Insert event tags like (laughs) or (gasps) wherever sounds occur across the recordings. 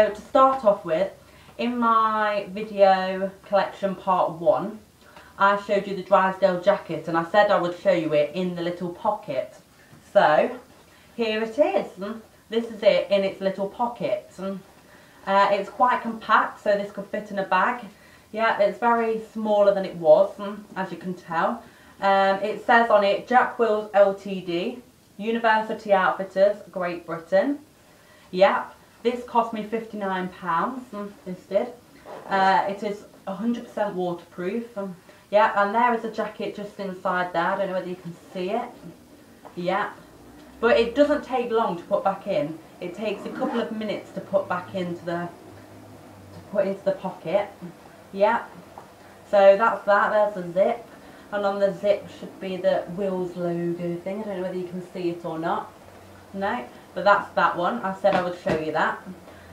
So to start off with, in my video collection part one, I showed you the Drysdale jacket and I said I would show you it in the little pocket. So here it is. This is it in its little pocket. Uh, it's quite compact so this could fit in a bag. Yeah, it's very smaller than it was as you can tell. Um, it says on it Jack Wills Ltd, University Outfitters, Great Britain. Yep, this cost me £59, mm, this did. Uh, it is 100% waterproof. Um, yeah, and there is a jacket just inside there. I don't know whether you can see it. Yeah. But it doesn't take long to put back in. It takes a couple of minutes to put back into the to put into the pocket. Yeah. So that's that. There's the zip. And on the zip should be the Wills logo thing. I don't know whether you can see it or not. No. But that's that one. I said I would show you that.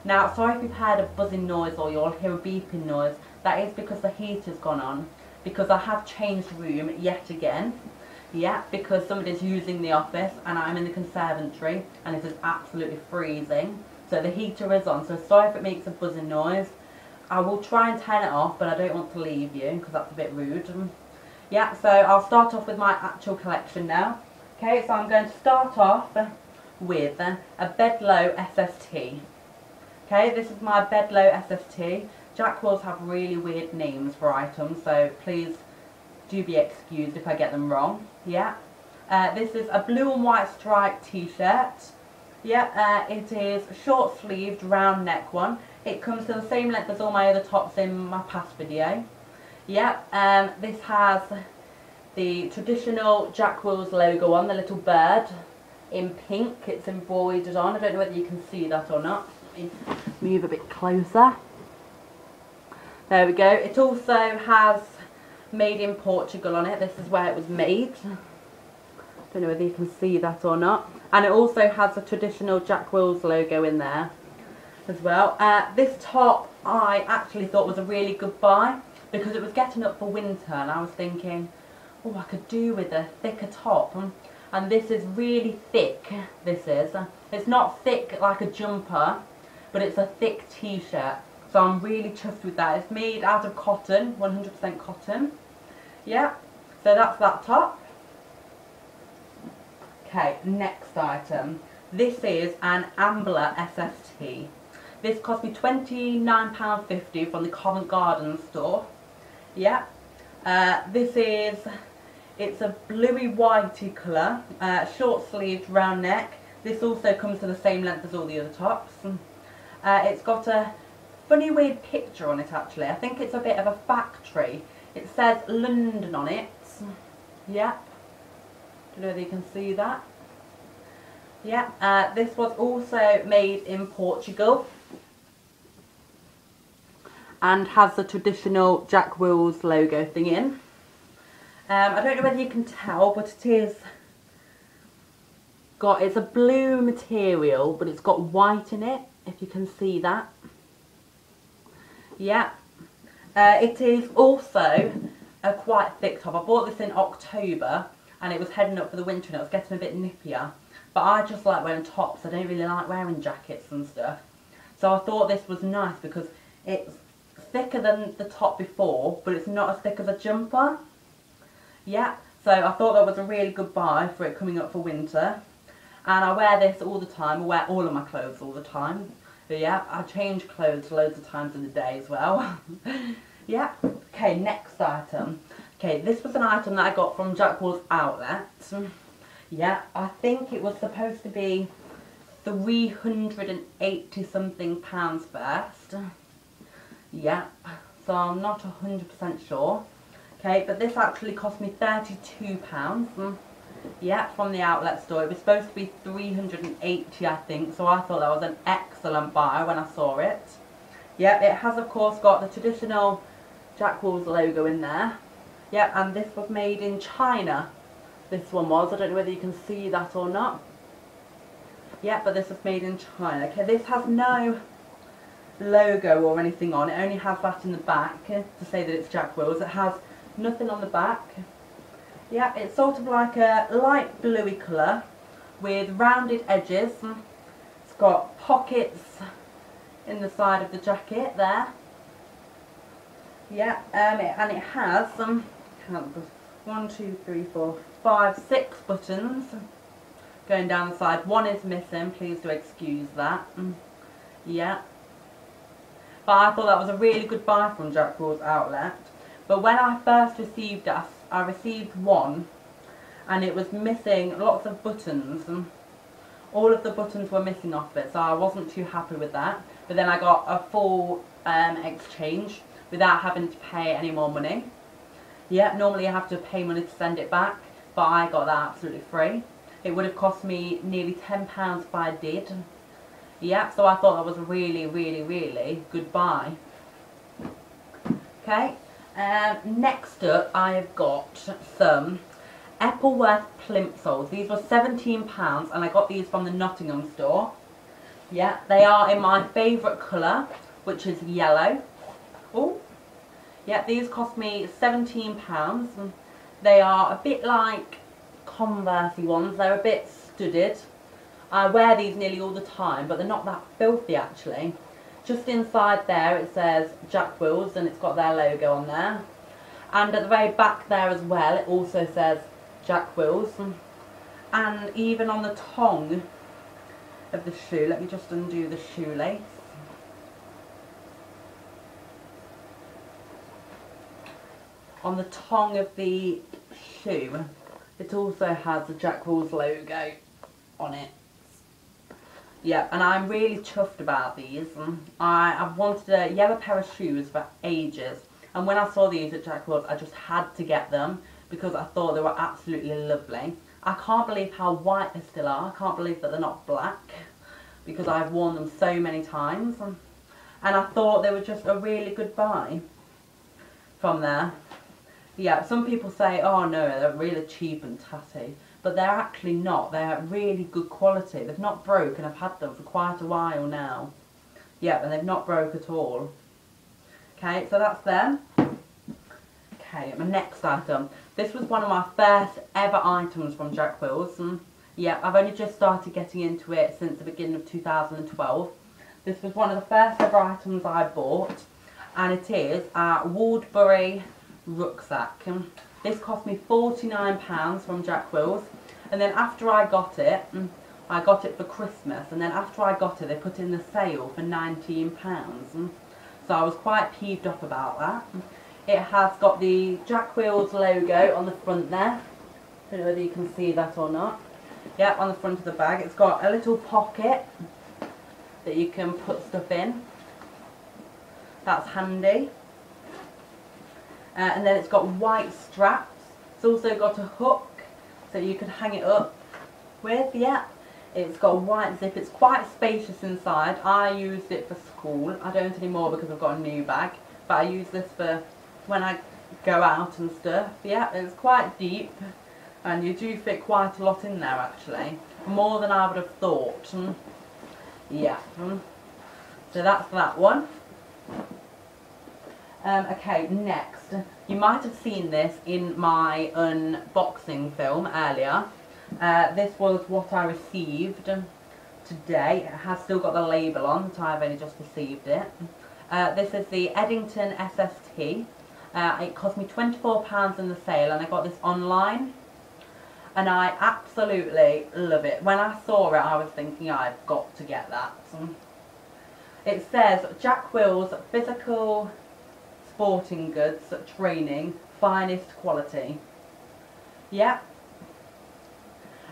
Now, sorry if you've heard a buzzing noise or you'll hear a beeping noise. That is because the heater's gone on. Because I have changed room yet again. Yeah, because somebody's using the office and I'm in the conservatory and it is absolutely freezing. So the heater is on. So sorry if it makes a buzzing noise. I will try and turn it off, but I don't want to leave you because that's a bit rude. Yeah, so I'll start off with my actual collection now. Okay, so I'm going to start off with a Bedlow SST. Okay, this is my Bedlow SST. Jack Wills have really weird names for items, so please do be excused if I get them wrong. Yeah. Uh, this is a blue and white striped t-shirt. Yeah, uh, it is a short sleeved round neck one. It comes to the same length as all my other tops in my past video. Yeah, um, this has the traditional Jack Wills logo on, the little bird in pink. It's embroidered on. I don't know whether you can see that or not. Move a bit closer. There we go. It also has made in Portugal on it. This is where it was made. I don't know whether you can see that or not. And it also has a traditional Jack Wills logo in there as well. Uh, this top I actually thought was a really good buy because it was getting up for winter and I was thinking, oh I could do with a thicker top and this is really thick this is. It's not thick like a jumper but it's a thick t-shirt. So I'm really chuffed with that. It's made out of cotton 100% cotton. Yeah so that's that top. Okay next item. This is an Ambler SST this cost me £29.50 from the Covent Garden store. Yeah uh, this is it's a bluey whitey colour, uh, short sleeved round neck. This also comes to the same length as all the other tops. Uh, it's got a funny weird picture on it actually. I think it's a bit of a factory. It says London on it. Yep. Don't know whether you can see that. Yeah, uh, this was also made in Portugal and has the traditional Jack Wills logo thing in. Um, I don't know whether you can tell, but it is got, it's a blue material, but it's got white in it, if you can see that. Yeah. Uh, it is also a quite thick top. I bought this in October, and it was heading up for the winter, and it was getting a bit nippier. But I just like wearing tops. I don't really like wearing jackets and stuff. So I thought this was nice because it's thicker than the top before, but it's not as thick as a jumper. Yeah, so I thought that was a really good buy for it coming up for winter. And I wear this all the time. I wear all of my clothes all the time. But yeah, I change clothes loads of times in the day as well. (laughs) yeah. Okay, next item. Okay, this was an item that I got from Jack Wills Outlet. Yeah, I think it was supposed to be 380 something pounds first. Yeah, so I'm not 100% sure. Okay, but this actually cost me £32. Mm. Yeah, from the outlet store. It was supposed to be 380 I think, so I thought that was an excellent buy when I saw it. Yep, it has of course got the traditional Jack Wills logo in there. Yep, and this was made in China. This one was. I don't know whether you can see that or not. Yeah, but this was made in China. Okay, this has no logo or anything on. It only has that in the back to say that it's Jack Wills. It has nothing on the back. Yeah, it's sort of like a light bluey colour with rounded edges. It's got pockets in the side of the jacket there. Yeah, um, it, and it has some, one, two, three, four, five, six buttons going down the side. One is missing, please do excuse that. Mm. Yeah. But I thought that was a really good buy from Jack Wills Outlet. But when I first received us, I received one and it was missing lots of buttons. And all of the buttons were missing off it, so I wasn't too happy with that. But then I got a full um, exchange without having to pay any more money. Yeah, normally you have to pay money to send it back, but I got that absolutely free. It would have cost me nearly £10 if I did. Yeah, so I thought that was really, really, really good buy. Okay, um, next up I've got some Epleworth plimsolls. These were £17 and I got these from the Nottingham store. Yeah, they are in my favourite colour, which is yellow. Oh, yeah, these cost me £17. They are a bit like Converse ones. They're a bit studded. I wear these nearly all the time, but they're not that filthy actually. Just inside there it says Jack Wills and it's got their logo on there. And at the very back there as well it also says Jack Wills. And even on the tongue of the shoe, let me just undo the shoelace. On the tongue of the shoe, it also has the Jack Wills logo on it. Yeah, and I'm really chuffed about these. Mm, I, I've wanted a yellow pair of shoes for ages. And when I saw these at Jack Wills, I just had to get them because I thought they were absolutely lovely. I can't believe how white they still are. I can't believe that they're not black because I've worn them so many times. Mm, and I thought they were just a really good buy from there. Yeah, some people say, oh no, they're really cheap and tatty. But they're actually not. They're really good quality. They've not broke and I've had them for quite a while now. Yeah, and they've not broke at all. Okay, so that's them. Okay, my next item. This was one of my first ever items from Jack Wills. And yeah, I've only just started getting into it since the beginning of 2012. This was one of the first ever items I bought. And it is a Wardbury rucksack. This cost me £49 from Jack Wills. And then after I got it, mm, I got it for Christmas. And then after I got it, they put in the sale for £19. So I was quite peeved off about that. It has got the Jack Wills logo on the front there. I don't know whether you can see that or not. Yeah, on the front of the bag. It's got a little pocket that you can put stuff in. That's handy. Uh, and then it's got white straps. It's also got a hook so you can hang it up with, yeah. It's got a white zip. It's quite spacious inside. I used it for school. I don't anymore because I've got a new bag. But I use this for when I go out and stuff. Yeah, it's quite deep and you do fit quite a lot in there actually. More than I would have thought. Hmm. Yeah. Hmm. So that's that one. Um, okay, next. You might have seen this in my unboxing film earlier. Uh, this was what I received today. It has still got the label on, so I've only just received it. Uh, this is the Eddington SST. Uh, it cost me £24 in the sale and I got this online and I absolutely love it. When I saw it I was thinking I've got to get that. It says Jack Wills Physical Sporting Goods Training Finest Quality. Yeah.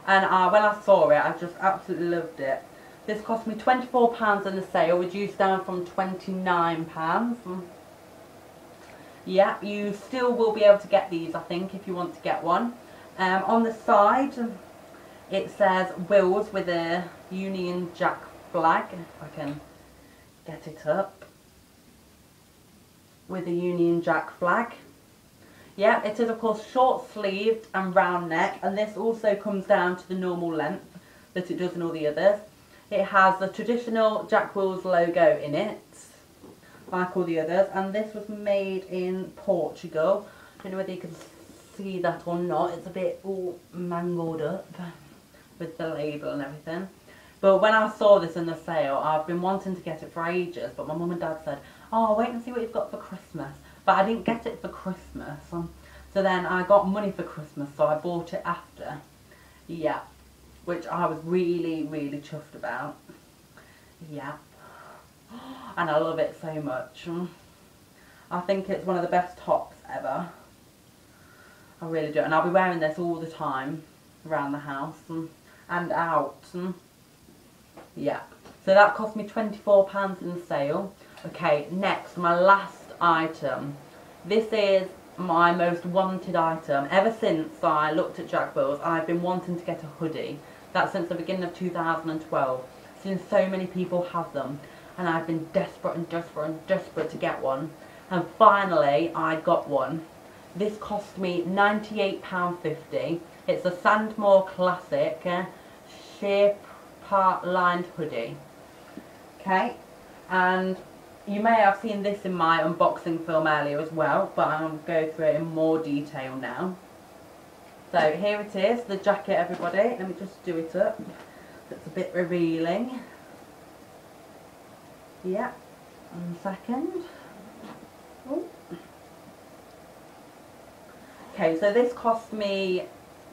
And uh, when I saw it I just absolutely loved it. This cost me £24 in the sale, reduced down from £29. Yeah, you still will be able to get these, I think, if you want to get one. Um, on the side, it says Wills with a Union Jack flag, if I can get it up. With a Union Jack flag. Yeah, it is of course short sleeved and round neck, and this also comes down to the normal length that it does in all the others. It has the traditional Jack Wills logo in it like all the others and this was made in Portugal I don't know whether you can see that or not it's a bit all mangled up with the label and everything But when I saw this in the sale, I've been wanting to get it for ages, but my mum and dad said, oh, wait and see what you've got for Christmas. But I didn't get it for Christmas. Um, so then I got money for Christmas, so I bought it after. Yeah, which I was really, really chuffed about. Yeah. (gasps) And I love it so much. Um, I think it's one of the best tops ever. I really do. And I'll be wearing this all the time around the house and, and out. Um, Yeah. So that cost me £24 in the sale. Okay, next, my last item. This is my most wanted item. Ever since I looked at Jack Wills, I've been wanting to get a hoodie. That's since the beginning of 2012. Since so many people have them. And I've been desperate and desperate and desperate to get one. And finally, I got one. This cost me £98.50. It's a Sandmore Classic uh, sheer part lined hoodie. Okay, and you may have seen this in my unboxing film earlier as well, but I'll go through it in more detail now. So here it is, the jacket everybody. Let me just do it up. It's a bit revealing. Yeah, one second. Ooh. Okay, so this cost me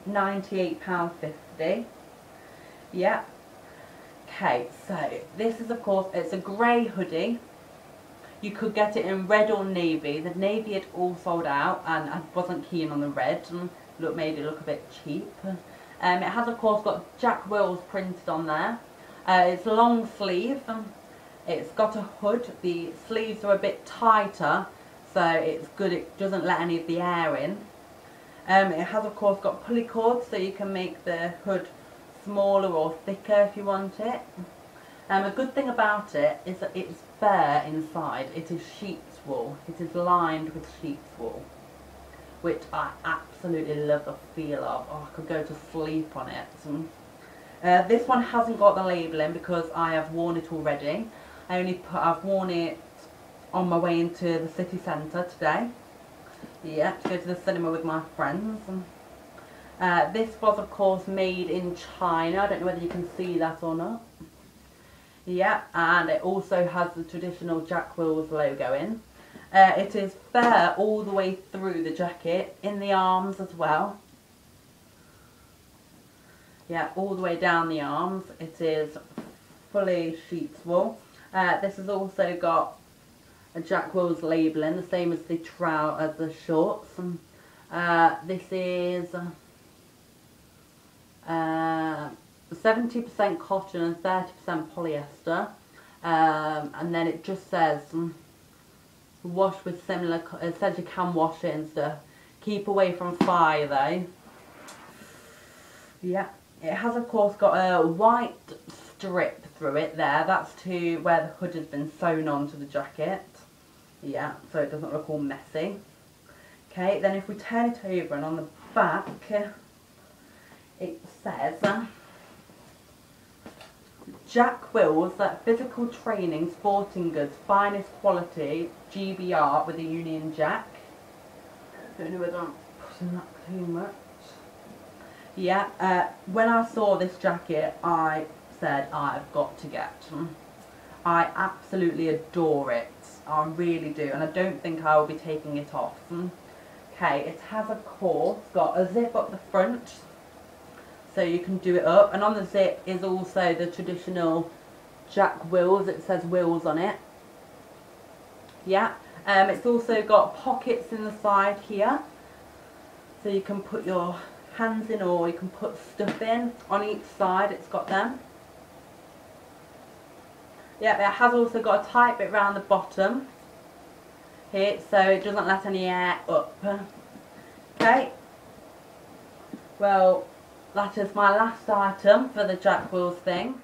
£98.50. Yeah. Okay, so this is of course, it's a grey hoodie you could get it in red or navy. The navy had all sold out and I wasn't keen on the red and look made it look a bit cheap. Um, it has of course got Jack Wills printed on there. Uh, it's long sleeve. It's got a hood. The sleeves are a bit tighter so it's good it doesn't let any of the air in. Um, it has of course got pulley cords so you can make the hood smaller or thicker if you want it. Um, a good thing about it is that it's bare inside. It is sheep's wool. It is lined with sheep's wool, which I absolutely love the feel of. Oh, I could go to sleep on it. Uh, this one hasn't got the labelling because I have worn it already. I only put, I've worn it on my way into the city centre today. Yeah, to go to the cinema with my friends. Uh, this was of course made in China. I don't know whether you can see that or not. Yeah, and it also has the traditional Jack Wills logo in. Uh, it is fur all the way through the jacket, in the arms as well. Yeah, all the way down the arms. It is fully sheep's wool. Uh, this has also got a Jack Wills labelling, the same as the trout as the shorts. Uh, this is uh, 70% cotton and 30% polyester. Um, and then it just says um, wash with similar, it says you can wash it and stuff. Keep away from fire though. Yeah, it has of course got a white strip through it there. That's to where the hood has been sewn onto the jacket. Yeah, so it doesn't look all messy. Okay, then if we turn it over and on the back it says Jack Wills, that physical training, sporting goods, finest quality, GBR with a Union Jack. Don't know whether I'm putting that too much. Yeah, uh, when I saw this jacket, I said I've got to get. I absolutely adore it. I really do, and I don't think I will be taking it off. Okay, it has of course got a zip up the front so you can do it up. And on the zip is also the traditional Jack Wills it says Wills on it. Yeah. Um, it's also got pockets in the side here. So you can put your hands in or you can put stuff in on each side. It's got them. Yeah it has also got a tight bit around the bottom here so it doesn't let any air up. (laughs) Okay. Well that is my last item for the Jack Wills thing.